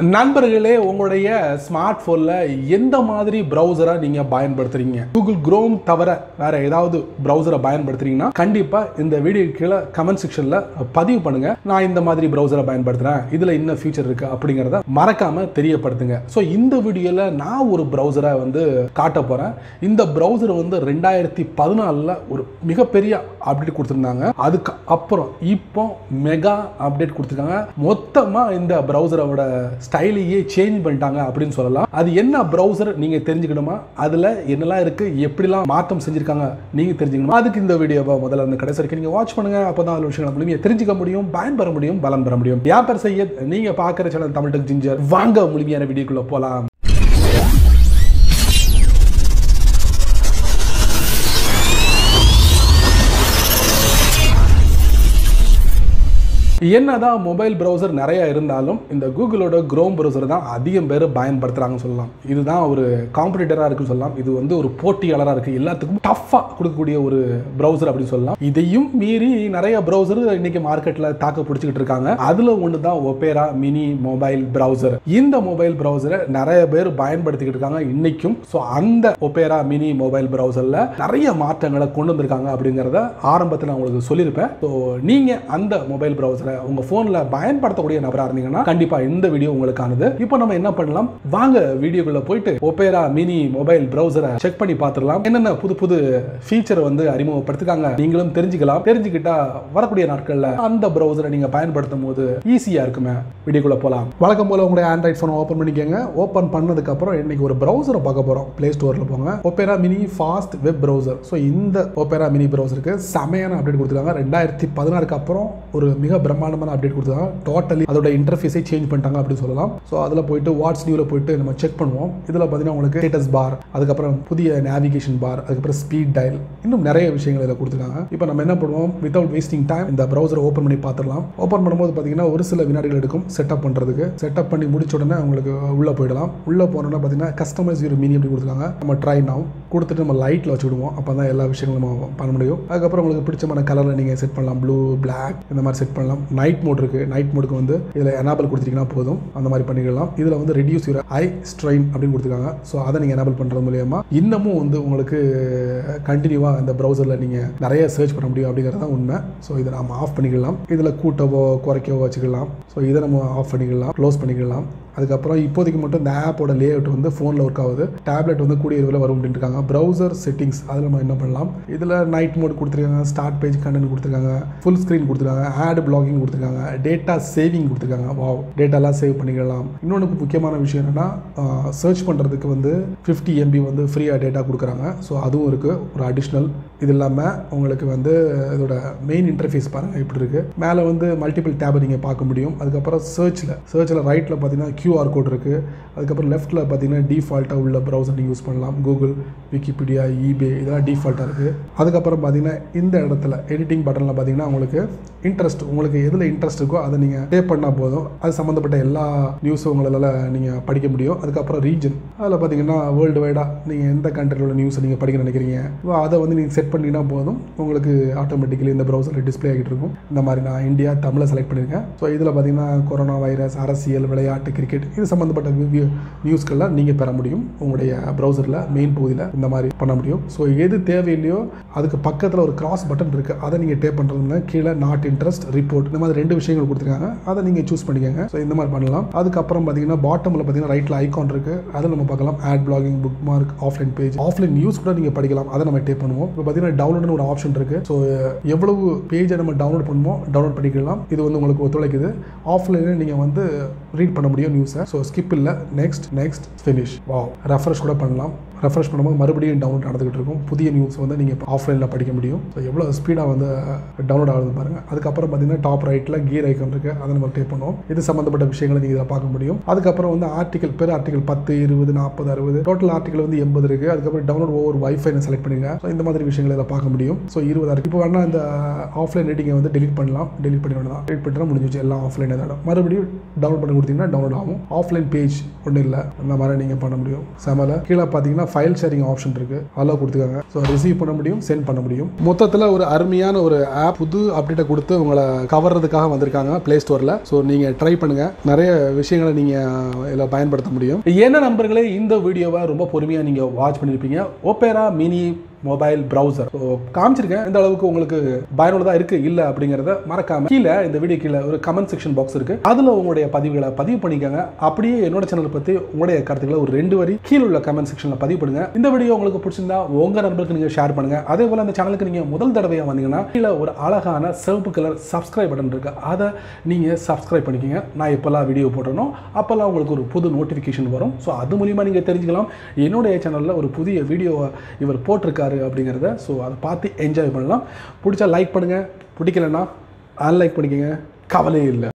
நண்பர்களே உங்களுடைய ஸ்மார்ட் ஃபோனில் எந்த மாதிரி ப்ரௌசரை நீங்கள் பயன்படுத்துறீங்க? கூகுள் குரோம் தவிர வேற ஏதாவது ப்ரௌசரை பயன்படுத்துறீங்கன்னா கண்டிப்பாக இந்த வீடியோ கீழே கமெண்ட் செக்ஷனில் பதிவு பண்ணுங்க. நான் இந்த மாதிரி ப்ரௌசரை பயன்படுத்துகிறேன் இதில் என்ன ஃபீச்சர் இருக்கு அப்படிங்கிறத மறக்காம தெரியப்படுத்துங்க. ஸோ இந்த வீடியோவில் நான் ஒரு ப்ரௌசரை வந்து காட்ட போகிறேன் இந்த ப்ரௌசர் வந்து ரெண்டாயிரத்தி பதினாலில் ஒரு மிகப்பெரிய அப்டேட் கொடுத்துருந்தாங்க. அதுக்கு அப்புறம் இப்போ மெகா அப்டேட் கொடுத்துருக்காங்க. மொத்தமாக இந்த ப்ரௌசரோட ஸ்டைலையே சேஞ்ச் பண்ணிட்டாங்க அப்படின்னு சொல்லலாம். அது என்ன ப்ரௌசர் நீங்கள் தெரிஞ்சுக்கணுமா? அதில் என்னெல்லாம் இருக்குது எப்படிலாம் மாற்றம் செஞ்சுருக்காங்க நீங்கள் தெரிஞ்சுக்கணுமா? அதுக்கு இந்த வீடியோவை முதல்ல அந்த கடைசி வரைக்கும் நீங்கள் வாட்ச் பண்ணுங்க. அப்போ தான் அதில் விஷயங்களை முழுமையாக தெரிஞ்சுக்க முடியும் பயன் பெற முடியும் பலம் பெற முடியும். வியாபார செய்ய நீங்கள் பார்க்குற சேனல் தமிழ் டெக் ஜிஞ்சர். வாங்க முழுமையான வீடியோக்குள்ளே போகலாம் என்னதான் மொபைல் ப்ரௌசர் நிறைய இருந்தாலும் இந்த கூகுளோட குரோம் ப்ரௌசர் தான் அதிகம் பேர் பயன்படுத்துகிறாங்கன்னு சொல்லலாம். இதுதான் ஒரு காம்படிட்டராக இருக்குன்னு சொல்லலாம். இது வந்து ஒரு போட்டியாளராக இருக்குது எல்லாத்துக்கும் டஃப்பாக கொடுக்கக்கூடிய ஒரு ப்ரௌசர் அப்படின்னு சொல்லலாம். இதையும் மீறி நிறைய ப்ரௌசர் இன்னைக்கு மார்க்கெட்டில் தாக்க பிடிச்சிக்கிட்டு இருக்காங்க. அதில் ஒன்று தான் ஒபேரா மினி மொபைல் ப்ரௌசர் இந்த மொபைல் ப்ரௌசரை நிறைய பேர் பயன்படுத்திக்கிட்டு இருக்காங்க இன்னைக்கும். ஸோ அந்த ஒபேரா மினி மொபைல் ப்ரௌசரில் நிறைய மாற்றங்களை கொண்டு வந்திருக்காங்க அப்படிங்கிறத ஆரம்பத்தில் நான் உங்களுக்கு சொல்லியிருப்பேன். ஸோ நீங்கள் அந்த மொபைல் ப்ரௌசரை உங்கள் ஃபோனில் பயன்படுத்தக்கூடிய நபராக இருந்தீங்கன்னா கண்டிப்பாக இந்த வீடியோ உங்களுக்கானது. இப்போ நம்ம என்ன பண்ணலாம்? வாங்க வீடியோக்குள்ள போயிட்டு ஒபேரா மினி மொபைல் ப்ரௌசரை செக் பண்ணி பார்த்துடலாம். என்னென்ன புது புது ஃபீச்சரை வந்து அறிமுகப்படுத்திருக்காங்க நீங்களும் தெரிஞ்சுக்கலாம். தெரிஞ்சுக்கிட்டா வரக்கூடிய நாட்களில் அந்த ப்ரௌசரை நீங்கள் பயன்படுத்தும் போது ஈஸியாக இருக்குமே. வீடியோக்குள்ளே போகலாம் வழக்கம் போல் உங்களுடைய ஆண்ட்ராய்ட் ஃபோனை ஓப்பன் பண்ணிக்கோங்க. ஓப்பன் பண்ணதுக்கப்புறம் இன்னைக்கு ஒரு ப்ரௌசரை பார்க்க போகிறோம் ப்ளே ஸ்டோரில் போங்க. Opera mini fast web browser so இந்த ஒபேரா மினி ப்ரௌசருக்கு செமையான அப்டேட் கொடுத்துருக்காங்க. ரெண்டாயிரத்தி பதினாறுக்கு அப்புறம் ஒரு மிக பிரம்மாண்டமான அப்டேட் கொடுத்தாங்க டோட்டலி அதோட இன்டர்ஃபேஸை சேஞ்ச் பண்ணிட்டாங்க அப்படின்னு சொல்லலாம். ஸோ அதில் போயிட்டு வாட்ஸ் நியூவில் போயிட்டு நம்ம செக் பண்ணுவோம். இதில் பார்த்தீங்கன்னா உங்களுக்கு ஸ்டேட்டஸ் பார் அதுக்கப்புறம் புதிய நேவிகேஷன் பார் அதுக்கப்புறம் ஸ்பீட் டயல் இன்னும் நிறைய விஷயங்கள் இதில் கொடுத்துருக்காங்க. இப்போ நம்ம என்ன பண்ணுவோம்? வித்தவுட் வேஸ்டிங் டைம் இந்த ப்ரௌசரை ஓப்பன் பண்ணி பார்த்துடலாம். ஓப்பன் பண்ணும்போது பார்த்தீங்கன்னா ஒரு சில வினாடிகள் எடுக்கும் செட்டப் பண்ணுறதுக்கு செட்டப் பண்ணி முடிச்ச உடனே உங்களுக்கு உள்ளே போயிடலாம். உள்ளே போனோன்னா பார்த்தீங்கன்னா கஸ்டமைஸ் யூர் மினி அப்படி கொடுத்துருக்காங்க. நம்ம ட்ரை நவ் கொடுத்துட்டு நம்ம லைட்டில் வச்சுடுவோம் அப்போ தான் எல்லா விஷயங்களும் நம்ம பண்ண முடியும். அதுக்கப்புறம் உங்களுக்கு பிடிச்சமான கலரில் நீங்கள் செட் பண்ணலாம். ப்ளூ பிளாக் இந்த மாதிரி செட் பண்ணலாம். நைட் மோட் இருக்குது நைட் மோடுக்கு வந்து இதில் எனேபிள் கொடுத்தீங்கன்னா போதும். அந்த மாதிரி பண்ணிக்கலாம். இதில் வந்து ரெடியூஸ் யூர் ஐ ஸ்ட்ரெயின் அப்படின்னு கொடுத்துருக்காங்க. ஸோ அதை நீங்கள் எனாபிள் பண்ணுறது மூலியமாக இன்னமும் வந்து உங்களுக்கு கண்டினியூவாக இந்த ப்ரௌசரில் நீங்கள் நிறைய சர்ச் பண்ண முடியும் அப்படிங்கிறது தான் உண்மை. ஸோ இதை நம்ம ஆஃப் பண்ணிக்கலாம். இதில் கூட்டவோ குறைக்கவோ வச்சுக்கலாம். ஸோ இதை நம்ம ஆஃப் பண்ணிக்கலாம். க்ளோஸ் பண்ணிக்கலாம். அதுக்கப்புறம் இப்போதைக்கு மட்டும் இந்த ஆப்போட லே அவுட் வந்து ஃபோனில் ஒர்க் ஆகுது. டேப்லெட் வந்து கூடிய விரைவில் வரும் அப்படின்னு இருக்காங்க ப்ரௌசர் செட்டிங்ஸ் அதில் நம்ம என்ன பண்ணலாம்? இதில் நைட் மோட் கொடுத்துருக்காங்க ஸ்டார்ட் பேஜ் கண்டென்ட் கொடுத்துருக்காங்க ஃபுல் ஸ்க்ரீன் கொடுத்துருக்காங்க ஆட் பிளாகிங் கொடுத்துருக்காங்க டேட்டா சேவிங் கொடுத்துருக்காங்க. வாவ் டேட்டாலாம் சேவ் பண்ணிக்கலாம். இன்னொன்று முக்கியமான விஷயம் என்னென்னா சர்ச் பண்ணுறதுக்கு வந்து ஃபிஃப்டி எம்பி வந்து ஃப்ரீயாக டேட்டா கொடுக்குறாங்க. ஸோ அதுவும் இருக்குது ஒரு அடிஷ்னல் இது இல்லாமல் உங்களுக்கு வந்து இதோட மெயின் இன்டர்ஃபேஸ் பாருங்கள் எப்படி இருக்குது மேலே வந்து மல்டிபிள் டேபை நீங்கள் பார்க்க முடியும். அதுக்கப்புறம் சர்ச்சில் சர்ச்சில் ரைட்டில் பார்த்தீங்கன்னா க்யூஆர் கோட் இருக்குது அதுக்கப்புறம் லெஃப்ட்டில் பார்த்தீங்கன்னா டிஃபால்ட்டாக உள்ள ப்ரௌசர் நீங்கள் யூஸ் பண்ணலாம். கூகுள் விக்கிபீடியா ஈபே இதெல்லாம் டிஃபால்ட்டாக இருக்குது அதுக்கப்புறம் பார்த்தீங்கன்னா இந்த இடத்துல எடிட்டிங் பட்டனில் பார்த்தீங்கன்னா உங்களுக்கு இன்ட்ரெஸ்ட் உங்களுக்கு எதில் இன்ட்ரெஸ்ட் இருக்கோ அதை நீங்கள் பே பண்ணால் போதும். அது சம்மந்தப்பட்ட எல்லா நியூஸும் உங்களால் நீங்கள் படிக்க முடியும். அதுக்கப்புறம் ரீஜன் அதில் பார்த்தீங்கன்னா வேர்ல்டு வைடாக நீங்கள் எந்த கண்ட்ரியோட நியூஸை நீங்கள் படிக்க நினைக்கிறீங்க? அதை வந்து நீங்கள் செட் பண்ணிங்கன்னா போதும். உங்களுக்கு ஆட்டோமேட்டிக்கலி இந்த ப்ரௌசரில் டிஸ்பிளே ஆகிட்டு இருக்கும். இந்த மாதிரி நான் இந்தியா தமிழை செலக்ட் பண்ணியிருக்கேன். ஸோ இதில் பார்த்தீங்கன்னா கொரோனா வைரஸ் அரசியல் விளையாட்டு கிரிக்கெட் இது சம்மந்தப்பட்ட நியூஸ்கள்லாம் நீங்கள் பெற முடியும். உங்களுடைய ப்ரௌசரில் மெயின் பகுதியில் இந்த மாதிரி பண்ண முடியும். ஸோ எது தேவையில்லையோ அதுக்கு பக்கத்தில் ஒரு கிராஸ் பட்டன் இருக்குது அதை நீங்கள் டேப் பண்ணுறதுனா கீழே நாட் இன்ட்ரெஸ்ட் ரிப்போர்ட் இந்த மாதிரி ரெண்டு விஷயங்கள் கொடுத்துருக்காங்க. அதை நீங்கள் சூஸ் பண்ணிக்கோங்க. ஸோ இந்த மாதிரி பண்ணலாம். அதுக்கப்புறம் பார்த்தீங்கன்னா பாட்டமில் பார்த்தீங்கன்னா ரைட்டில் ஐகான் இருக்குது அதை நம்ம பார்க்கலாம். Ad blocking bookmark offline page offline news கூட நீங்கள் படிக்கலாம். அதை நம்ம டேப் பண்ணுவோம். இப்போ பார்த்தீங்கன்னா டவுன்லோடுன்னு ஒரு ஆப்ஷன் இருக்குது ஸோ எவ்வளவு பேஜை நம்ம டவுன்லோட் பண்ணுமோ டவுன்லோட் பண்ணிக்கலாம். இது வந்து உங்களுக்கு ஒத்துழைக்குது. ஆஃப்லைனில் நீங்கள் வந்து ரீட் பண்ண முடியும் வியூஸை ஸோ ஸ்கிப் இல்லை. நெக்ஸ்ட் நெக்ஸ்ட் ஃபினிஷ் வா ரெஃப்ரெஷ் கூட பண்ணலாம். ரெஃப்ரெஷ் பண்ணும்போது மறுபடியும் டவுன்லோட் நடந்துகிட்டு இருக்கும். புதிய நியூஸ் வந்து நீங்கள் ஆஃப்லைனில் படிக்க முடியும். ஸோ எவ்வளோ ஸ்பீடாக வந்து டவுன்லோட் ஆகுது பாருங்கள் அதுக்கப்புறம் பார்த்தீங்கன்னா டாப் ரைட்டில் கீர் ஐக்கன் இருக்குது அதை நம்ம டேப் பண்ணுவோம். இது சம்மந்தப்பட்ட விஷயங்களை நீங்கள் இதில் பார்க்க முடியும். அதுக்கப்புறம் வந்து ஆர்டிகல் பெரு ஆர்டிகல் பத்து இருபது நாற்பது அறுபது டோட்டல் ஆர்டிகல் வந்து எண்பது இருக்குது அதுக்கப்புறம் டவுன்லோட் ஒவ்வொரு வைஃபை செலக்ட் பண்ணுங்க ஸோ இந்த மாதிரி விஷயங்களை இதில் பார்க்க முடியும். ஸோ இருபது இருக்குது இப்போ வேணால் இந்த ஆஃப்லைன் ரீடிங்கை வந்து டெலிட் பண்ணலாம். டெலிட் பண்ணி வேணாம் டெலிட் பண்ணிட்டா முடிஞ்சிச்சு எல்லாம் ஆஃப்லைன் தான். மறுபடியும் டவுன்லோட் பண்ணி கொடுத்தீங்கன்னா டவுன்லோட் ஆகும். ஆஃப்லைன் பேஜ் ஒன்றும் இல்லை. அந்த மாதிரி நீங்கள் பண்ண முடியும். செமல கீழே பார்த்தீங்கன்னா ஃபைல் ஷேரிங் ஆப்ஷன் இருக்குது அதெல்லாம் கொடுத்துருக்காங்க ஸோ ரிசீவ் பண்ண முடியும் சென்ட் பண்ண முடியும். மொத்தத்தில் ஒரு அருமையான ஒரு ஆப் புது அப்டேட்டை கொடுத்து உங்களை கவர்றதுக்காக வந்திருக்காங்க ப்ளே ஸ்டோரில் ஸோ நீங்கள் ட்ரை பண்ணுங்கள் நிறைய விஷயங்களை நீங்கள் இதில் பயன்படுத்த முடியும். என்ன நம்பர்களே இந்த வீடியோவை ரொம்ப பொறுமையாக நீங்கள் வாட்ச் பண்ணியிருப்பீங்க Opera mini mobile browser so காமிச்சிருக்கேன். எந்த அளவுக்கு உங்களுக்கு பயனுள்ளதாக இருக்குது இல்லை அப்படிங்கிறத மறக்காம கீழே இந்த வீடியோ கீழே ஒரு கமெண்ட் செக்ஷன் பாக்ஸ் இருக்குது அதில் உங்களுடைய பதிவுகளை பதிவு பண்ணிக்கோங்க. அப்படியே என்னோட சேனலை பற்றி உங்களுடைய கருத்துக்களை ஒரு ரெண்டு வரி கீழே உள்ள கமெண்ட் செக்ஷனில் பதிவு பண்ணுங்க. இந்த வீடியோ உங்களுக்கு பிடிச்சிருந்தா உங்கள் நண்பருக்கு நீங்கள் ஷேர் பண்ணுங்க. அதே போல் அந்த சேனலுக்கு நீங்கள் முதல் தடவையாக வந்தீங்கன்னா கீழே ஒரு அழகான சிவப்பு கலர் சப்ஸ்கிரைப் பட்டன் இருக்கு. அதை நீங்கள் சப்ஸ்கிரைப் பண்ணிக்கோங்க. நான் எப்போல்லாம் வீடியோ போடுறனோ அப்போல்லாம் உங்களுக்கு ஒரு புது நோட்டிஃபிகேஷன் வரும். ஸோ அது மூலிமா நீங்கள் தெரிஞ்சுக்கலாம். என்னுடைய சேனலில் ஒரு புதிய வீடியோவை இவர் போட்டிருக்காரு. அப்படிங்கிறத ஸோ அதை பார்த்து என்ஜாய் பண்ணலாம். பிடிச்சா லைக் பண்ணுங்கள் பிடிக்கலன்னா அன்லைக் பண்ணிக்கோங்க. கவலையே இல்லை.